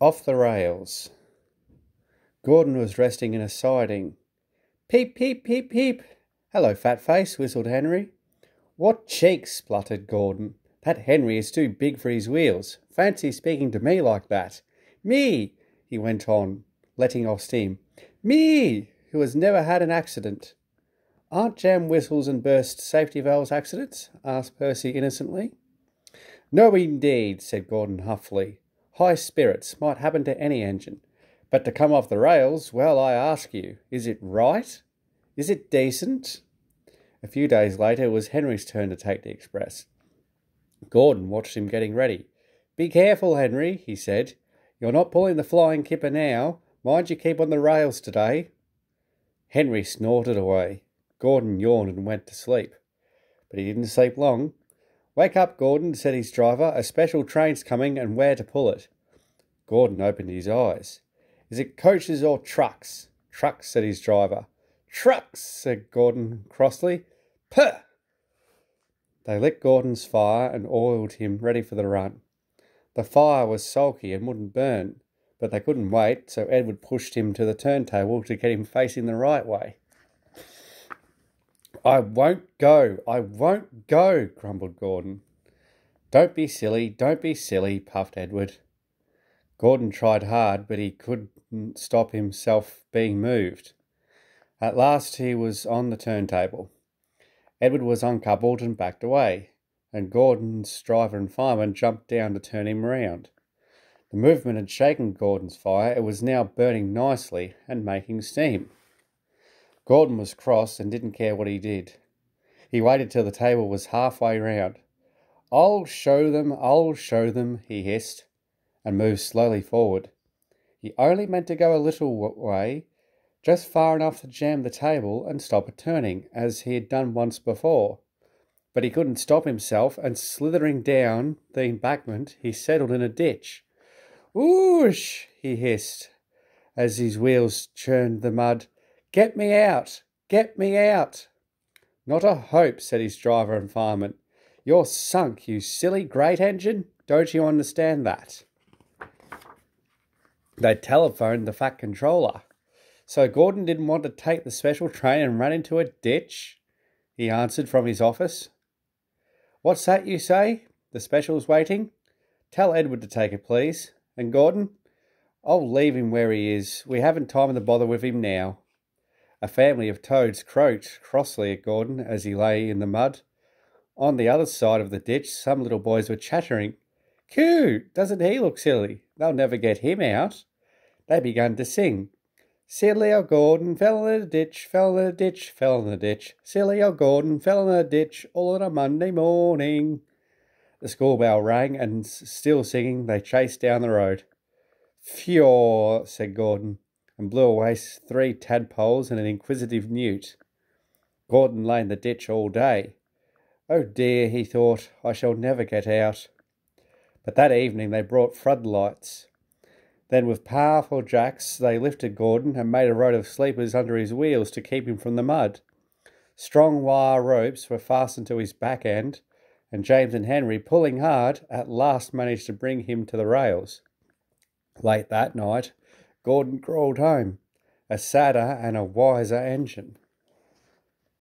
Off the rails. Gordon was resting in a siding. Peep, peep, peep, peep. Hello, fat face, whistled Henry. What cheeks, spluttered Gordon. That Henry is too big for his wheels. Fancy speaking to me like that. Me, he went on, letting off steam. Me, who has never had an accident. Aren't jam whistles and burst safety valves accidents? asked Percy innocently. No, indeed, said Gordon huffily. High spirits might happen to any engine. But to come off the rails, well, I ask you, is it right? Is it decent? A few days later, it was Henry's turn to take the express. Gordon watched him getting ready. Be careful, Henry, he said. You're not pulling the flying kipper now. Mind you keep on the rails today. Henry snorted away. Gordon yawned and went to sleep. But he didn't sleep long. Wake up, Gordon, said his driver. A special train's coming and where to pull it. Gordon opened his eyes. Is it coaches or trucks? Trucks, said his driver. Trucks, said Gordon crossly. Puh! They lit Gordon's fire and oiled him ready for the run. The fire was sulky and wouldn't burn, but they couldn't wait, so Edward pushed him to the turntable to get him facing the right way. I won't go, I won't go, grumbled Gordon. Don't be silly, don't be silly, puffed Edward. Gordon tried hard, but he couldn't stop himself being moved. At last he was on the turntable. Edward was uncoupled and backed away, and Gordon's driver and fireman jumped down to turn him round. The movement had shaken Gordon's fire. It was now burning nicely and making steam. Gordon was cross and didn't care what he did. He waited till the table was halfway round. I'll show them, I'll show them, he hissed, and moved slowly forward. He only meant to go a little way, just far enough to jam the table and stop it turning, as he had done once before. But he couldn't stop himself, and slithering down the embankment, he settled in a ditch. Oosh! he hissed, as his wheels churned the mud. Get me out! Get me out! Not a hope, said his driver and fireman. You're sunk, you silly great engine. Don't you understand that? They telephoned the Fat Controller. So Gordon didn't want to take the special train and run into a ditch? He answered from his office. What's that you say? The special's waiting? Tell Edward to take it, please. And Gordon? I'll leave him where he is. We haven't time to bother with him now. A family of toads croaked crossly at Gordon as he lay in the mud. On the other side of the ditch, some little boys were chattering. Coo! Doesn't he look silly? They'll never get him out. They began to sing. Silly old Gordon fell in a ditch, fell in a ditch, fell in a ditch. Silly old Gordon fell in a ditch all on a Monday morning. The school bell rang, and still singing, they chased down the road. Phew, said Gordon, and blew away three tadpoles and an inquisitive newt. Gordon lay in the ditch all day. Oh dear, he thought, I shall never get out. But that evening they brought floodlights. Then, with powerful jacks, they lifted Gordon and made a road of sleepers under his wheels to keep him from the mud. Strong wire ropes were fastened to his back end, and James and Henry, pulling hard, at last managed to bring him to the rails. Late that night, Gordon crawled home, a sadder and a wiser engine.